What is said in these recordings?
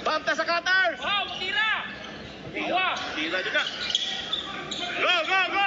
Bamta sa cutter! Wow, tira! Awa! Tira juga. Go, go, go!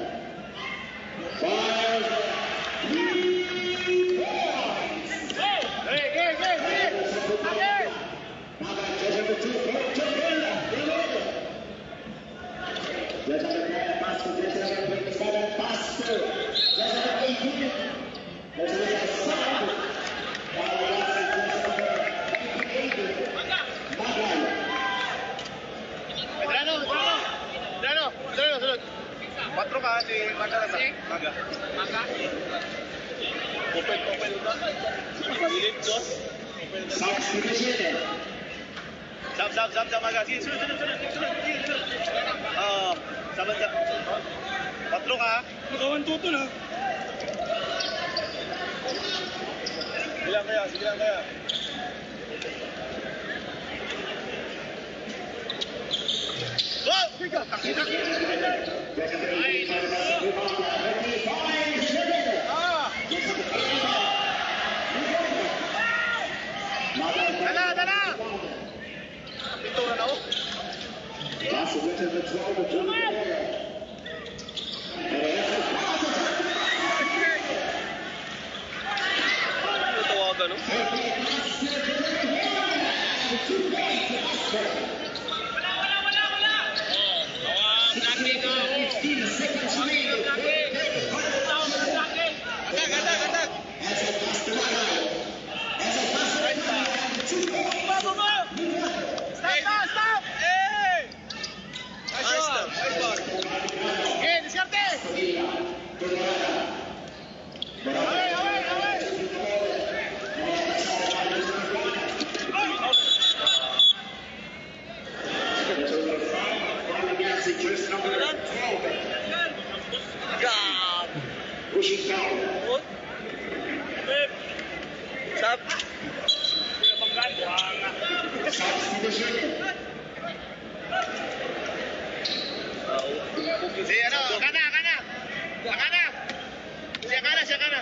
Patro ka, si Maga na Maga. Maka. Open, open. Dilip, dos. Substitution. Sab, sab, sab, sab, Maga. Sige, sunod, sunod, sunod. Sunod, sunod. Oo, sabat sa... Patro ka. Magawan tuto na. 好，这个挡一下。哎呀！啊！来啦来啦！别，Curitiba, não? Yeah. Pushing down. Stop! Si ano, kana, kana! Kana! Siya kana.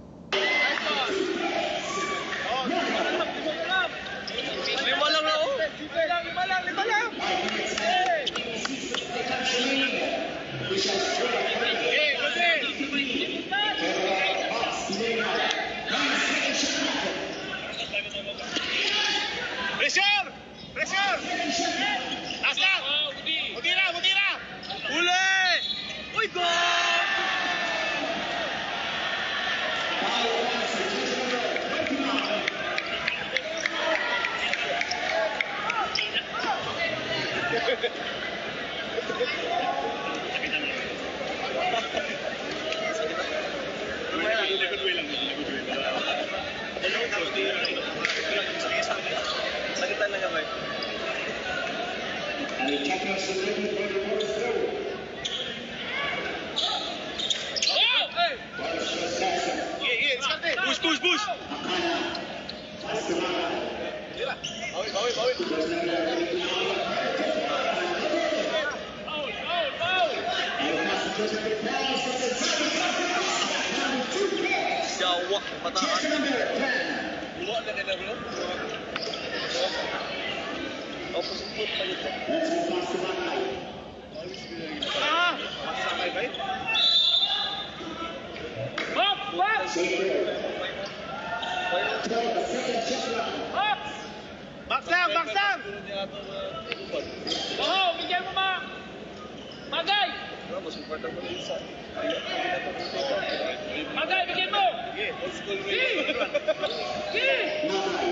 push, push. Vamos, vamos, vamos. Jauh, mata. Buat dan ada belum. Maksang, maksang. Oo, bigyan mo ma. Magay. Magay, bigyan mo. Sige. Sige.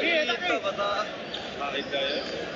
Iya, tak. Bakit kaya?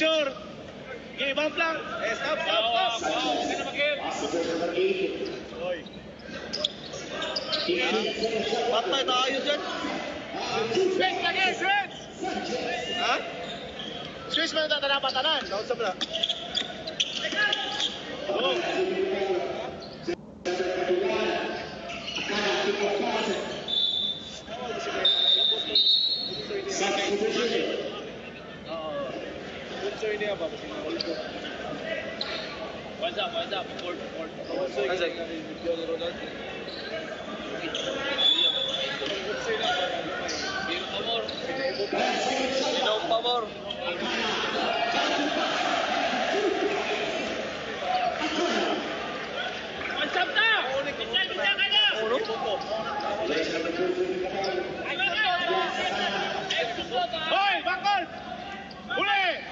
Pressure! Okay, bump lang. Eh, stop, stop, stop! wow. Huwag na mag-air. Oy. Patay tayo dyan. Switch lagi, switch. Ha? Swiss man na tatanapatanan. Naon sa pala. Oh. What's up, what's up? Board, board. Biro amor. Sino ang pamor? What's up na? Bisan, bisan ka na. Hoy, bakol! Huli!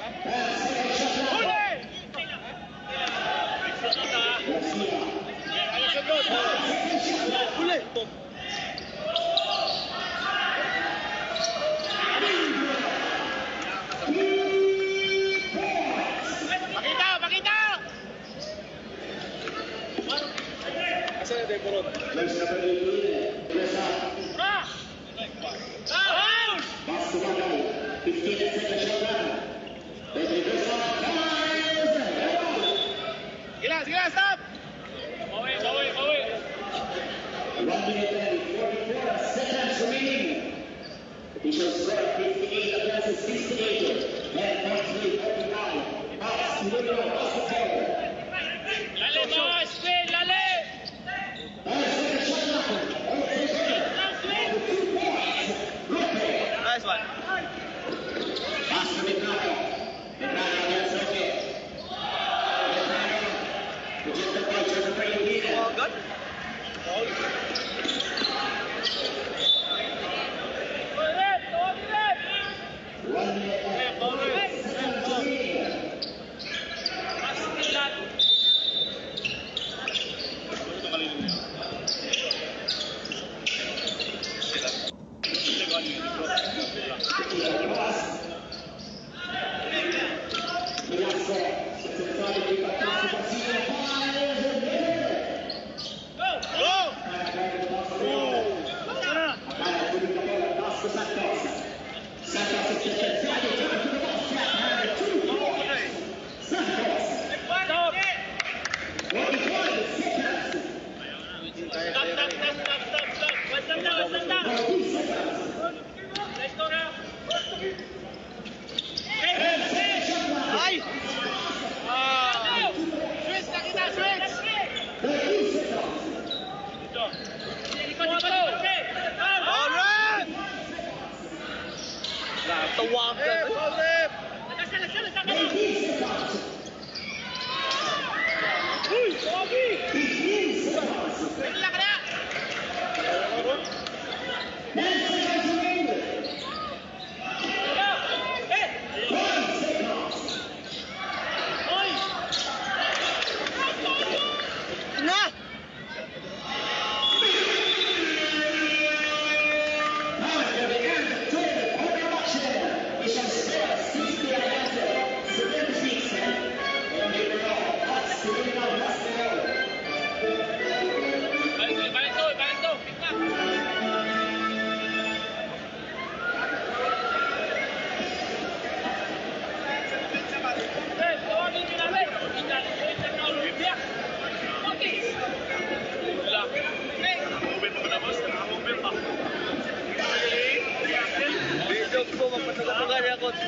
He shall spread 58, the passes 68.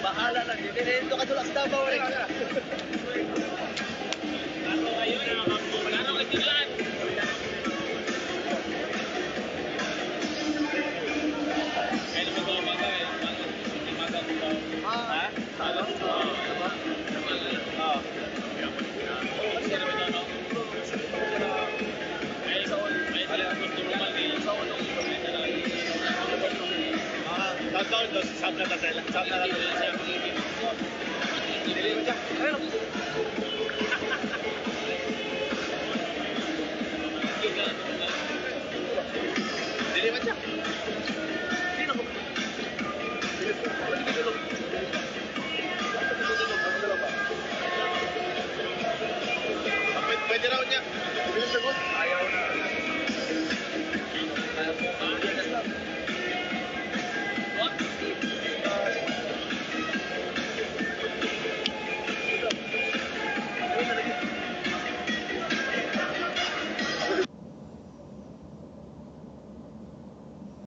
Bahala na. entonces salta la salta la